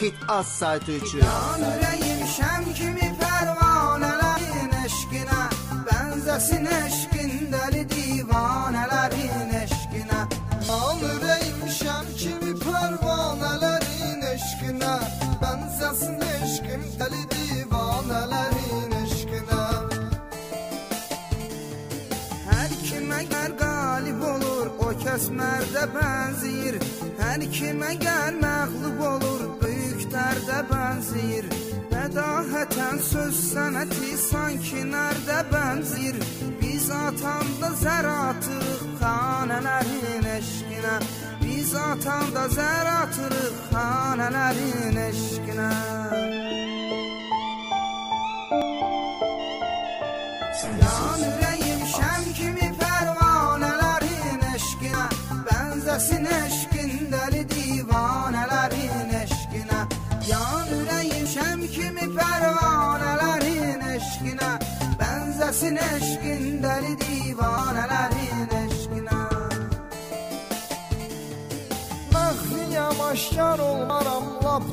Xit az saytı üçün. Can ürəyim şəm kimi pərvanələrin eşqinə Bənzəsin eşqin dəli divanələrin eşqinə Al ürəyim şəm kimi pərvanələrin eşqinə Bənzəsin eşqim dəli divanələrin eşqinə Hər kimə gər qalib olur O kəs mərdə bənziyir Hər kimə gər məğlub olur Bədahətən söz sənəti Sanki nərdə bənzir Biz atanda zər atırıq Xanələrin eşqinə Biz atanda zər atırıq Xanələrin eşqinə Can ürəyim şəm kimi pərvanələrin eşqinə Bənzəsin eşqin dəli divanələrin şəm kimi pərvanələrin eşqinə Bənzəsin eşqin dəli divanələrin eşqinə Məxfiyəm aşkar olmaram lap